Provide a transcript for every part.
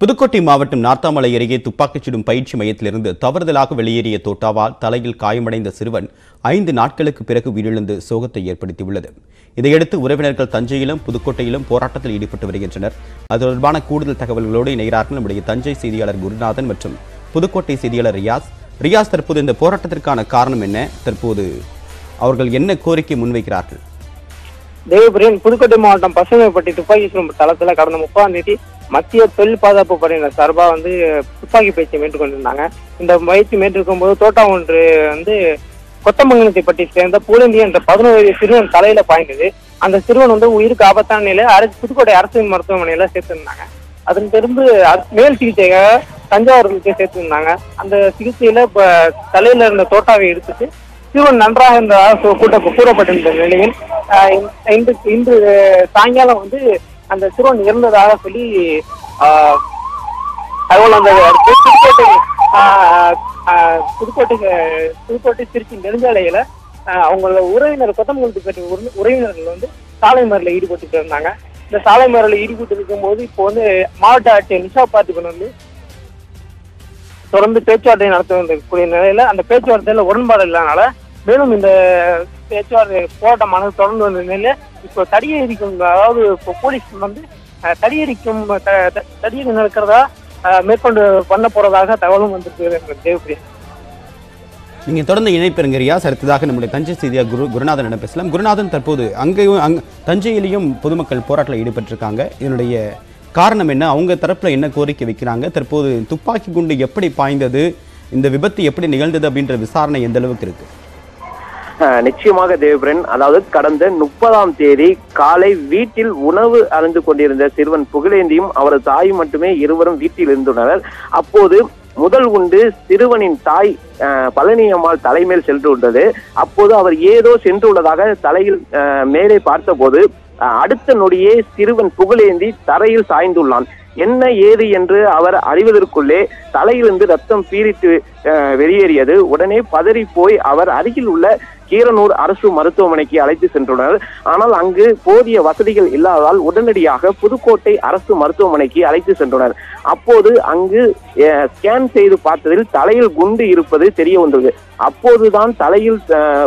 புதுக்கோட்டை மாவட்டம் நார்த்தாமலை அருகே துப்பாக்கிச் சுடும் பயிற்சி மையத்திலிருந்து தவறுதலாக வெளியேறிய தோட்டாவால் தலையில் காயமடைந்த சிறுவன் ஐந்து நாட்களுக்கு பிறகு உயிரிழந்து சோகத்தை ஏற்படுத்தியுள்ளது. இதையடுத்து உறவினர்கள் தஞ்சையிலும் புதுக்கோட்டையிலும் போராட்டத்தில் ஈடுபட்டு வருகின்றனர். அது தொடர்பான கூடுதல் தகவல்களோடு இணைகிறார்கள் நம்முடைய தஞ்சை செய்தியாளர் குருநாதன் மற்றும் புதுக்கோட்டை செய்தியாளர் ரியாஸ். ரியாஸ் தற்போது இந்த போராட்டத்திற்கான காரணம் என்ன? தற்போது அவர்கள் என்ன கோரிக்கை முன்வைக்கிறார்கள்? தேவபுரியன் புதுக்கோட்டை மாவட்டம் பசுமைப்பட்டி துப்பாக்கி சுடும் தளத்தில் கடந்த முப்பதாம் தேதி மத்திய தொழில் பாதுகாப்பு படையினர் சார்பாக வந்து துப்பாக்கி பயிற்சி மேற்கொண்டிருந்தாங்க இந்த பயிற்சி மேற்கொள்ளும் போது தோட்டா ஒன்று வந்து கொத்தமங்கலத்தை பற்றி சேர்ந்த பூலந்தி என்ற பதினோரு சிறுவன் தலையில பாய்ந்தது. அந்த சிறுவன் வந்து உயிருக்கு ஆபத்தான நிலையில அரசு புதுக்கோட்டை அரசு மருத்துவமனையில சேர்த்திருந்தாங்க. அதன் பிறந்து மேல் சிகிச்சைக்காக தஞ்சாவூருக்கு சேர்த்திருந்தாங்க. அந்த சிகிச்சையில இப்ப தலையில இருந்த தோட்டாவை எடுத்துட்டு சிறுவன் நன்றாக இருந்ததாக கூட்ட கூறப்பட்டிருந்த நிலையில் இன்று இன்று சாயங்காலம் வந்து அந்த சிறுவன் இறந்ததாக சொல்லி தகவல் அடுத்து புதுக்கோட்டை ஆஹ், புதுக்கோட்டை புதுக்கோட்டை திருச்சி நெடுஞ்சாலையில அவங்களோட உறவினர் கொத்தமங்கலத்து பெற்ற உறவினர்கள் வந்து சாலை மறியல ஈடுபட்டு இருந்தாங்க. இந்த சாலை மறியல ஈடுபட்டு இருக்கும்போது இப்போ வந்து மாவட்ட ஆட்சியர் நிஷா பார்த்திபன் வந்து தொடர்ந்து பேச்சுவார்த்தை நடத்த கூடிய நிலையில அந்த பேச்சுவார்த்தையில உடன்பாடு இல்லாதனால மேலும் இந்த பேச்சுவார்த்தை போராட்டமானது தொடர்ந்து வந்த நிலையில இப்போ தடியடிக்கும் அதாவது இப்போ போலீஸ் வந்து தடியரிக்கும் தடியடிக்கும் தடியடி நடக்கிறதா மேற்கொண்டு பண்ண போறதாக தகவலும் வந்திருக்கு தேவப்பிரியா. நீங்க தொடர்ந்து இணைப்பெறுங்க ரியாஸ் அடுத்ததாக நம்முடைய தஞ்சை செய்தியா குரு குருநாதனிடம் பேசலாம். குருநாதன் தற்போது அங்கேயும் அங் தஞ்சையிலையும் பொதுமக்கள் போராட்டத்தில் ஈடுபட்டிருக்காங்க. இதனுடைய காரணம் என்ன? அவங்க தரப்புல என்ன கோரிக்கை வைக்கிறாங்க? தற்போது துப்பாக்கி குண்டு எப்படி பாய்ந்தது? இந்த விபத்து எப்படி நிகழ்ந்தது அப்படின்ற விசாரணை எந்த அளவுக்கு இருக்குது நிச்சயமாக தேவபிரன் அதாவது கடந்த முப்பதாம் தேதி காலை வீட்டில் உணவு அருந்து கொண்டிருந்த சிறுவன் புகழேந்தியும் அவரது தாயும் மட்டுமே இருவரும் வீட்டில் இருந்துள்ளனர். அப்போது முதல் உண்டு சிறுவனின் தாய் பழனியம்மாள் பழனி அம்மாள் தலைமேல் சென்று உள்ளது அப்போது அவர் ஏதோ சென்றுள்ளதாக தலையில் மேலே பார்த்தபோது அடுத்த நொடியே சிறுவன் புகழேந்தி தரையில் சாய்ந்துள்ளான். என்ன ஏது என்று அவர் அறிவதற்குள்ளே தலையிலிருந்து ரத்தம் பீரிட்டு வெளியேறியது. உடனே பதறி போய் அவர் அருகில் உள்ள கீரனூர் அரசு மருத்துவமனைக்கு அழைத்து சென்றுள்ளனர். ஆனால் அங்கு போதிய வசதிகள் இல்லாததால் உடனடியாக புதுக்கோட்டை அரசு மருத்துவமனைக்கு அழைத்து சென்றனர். அப்போது அங்கு ஸ்கேன் செய்து பார்த்ததில் தலையில் குண்டு இருப்பது தெரிய வந்தது. அப்போதுதான் தலையில்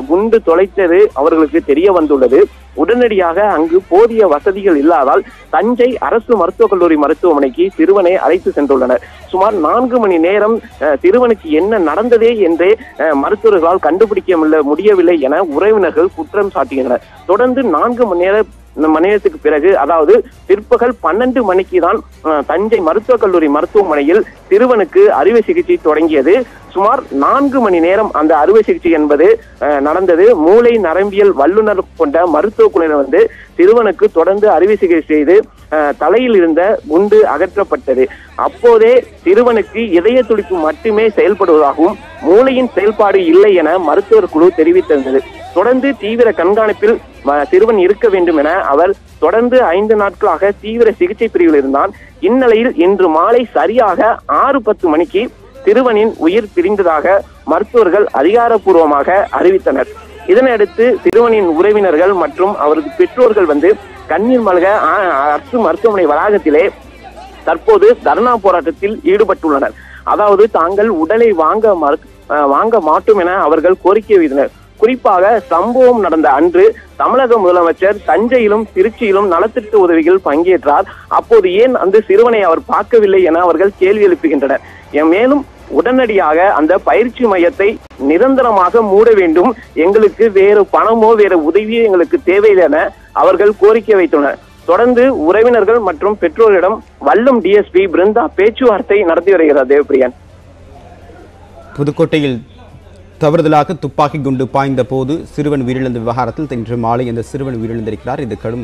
குண்டு தொலைத்தது அவர்களுக்கு தெரிய வந்துள்ளது. உடனடியாக அங்கு போதிய வசதிகள் இல்லாதால் தஞ்சை அரசு மருத்துவக் கல்லூரி மருத்துவமனைக்கு சிறுவனை அழைத்து சென்றுள்ளனர். சுமார் நான்கு மணி நேரம் சிறுவனுக்கு என்ன நடந்ததே என்றே மருத்துவர்களால் கண்டுபிடிக்க முடியவில்லை என உறவினர்கள் குற்றம் சாட்டுகின்றனர் தொடர்ந்து நான்கு மணி நேர இந்த நேரத்துக்கு பிறகு அதாவது பிற்பகல் பன்னெண்டு மணிக்கு தான் தஞ்சை மருத்துவக் கல்லூரி மருத்துவமனையில் சிறுவனுக்கு அறுவை சிகிச்சை தொடங்கியது. சுமார் நான்கு மணி நேரம் அந்த அறுவை சிகிச்சை என்பது நடந்தது. மூளை நரம்பியல் வல்லுநர் கொண்ட மருத்துவ குழுவினர் வந்து சிறுவனுக்கு தொடர்ந்து அறுவை சிகிச்சை செய்து தலையில் இருந்த குண்டு அகற்றப்பட்டது. அப்போதே சிறுவனுக்கு இதய துடிப்பு மட்டுமே செயல்படுவதாகவும் மூளையின் செயல்பாடு இல்லை என மருத்துவர் குழு தெரிவித்திருந்தது. தொடர்ந்து தீவிர கண்காணிப்பில் சிறுவன் இருக்க வேண்டும் என அவர் தொடர்ந்து ஐந்து நாட்களாக தீவிர சிகிச்சை பிரிவில் இருந்தான். இந்நிலையில் இன்று மாலை சரியாக ஆறு பத்து மணிக்கு சிறுவனின் உயிர் பிரிந்ததாக மருத்துவர்கள் அதிகாரப்பூர்வமாக அறிவித்தனர். இதனையடுத்து சிறுவனின் உறவினர்கள் மற்றும் அவரது பெற்றோர்கள் வந்து கண்ணீர் மல்க அரசு மருத்துவமனை வளாகத்திலே தற்போது தர்ணா போராட்டத்தில் ஈடுபட்டுள்ளனர். அதாவது தாங்கள் உடலை வாங்க மறு வாங்க மாட்டோம் என அவர்கள் கோரிக்கை வைத்தனர். குறிப்பாக சம்பவம் நடந்த அன்று தமிழக முதலமைச்சர் தஞ்சையிலும் திருச்சியிலும் நலத்திட்ட உதவிகள் பங்கேற்றார். அப்போது ஏன் அந்த சிறுவனை அவர் பார்க்கவில்லை என அவர்கள் கேள்வி எழுப்புகின்றனர். மேலும் உடனடியாக அந்த பயிற்சி மையத்தை நிரந்தரமாக மூட வேண்டும். எங்களுக்கு வேறு பணமோ வேறு உதவியோ எங்களுக்கு தேவையில்லை என அவர்கள் கோரிக்கை வைத்துள்ளனர். தொடர்ந்து உறவினர்கள் மற்றும் பெற்றோரிடம் வல்லம் டிஎஸ்பி பிருந்தா பேச்சுவார்த்தை நடத்தி வருகிறார் தேவப்பிரியன். புதுக்கோட்டையில் தவறுதலாக துப்பாக்கி குண்டு பாய்ந்த போது சிறுவன் உயிரிழந்த விவகாரத்தில் இன்று மாலை அந்த சிறுவன் உயிரிழந்திருக்கிறார். இது கடும்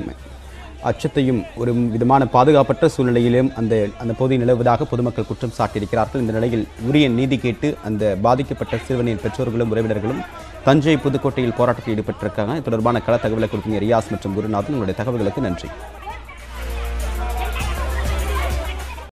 அச்சத்தையும் ஒரு விதமான பாதுகாப்பற்ற சூழ்நிலையிலும் அந்த அந்த பகுதி நிலவுவதாக பொதுமக்கள் குற்றம் சாட்டியிருக்கிறார்கள். இந்த நிலையில் உரிய நீதி கேட்டு அந்த பாதிக்கப்பட்ட சிறுவனின் பெற்றோர்களும் உறவினர்களும் தஞ்சை புதுக்கோட்டையில் போராட்டத்தில் ஈடுபட்டிருக்காங்க. தொடர்பான கள தகவலை கொடுத்தீங்க ரியாஸ் மற்றும் குருநாதன். உங்களுடைய தகவல்களுக்கு நன்றி.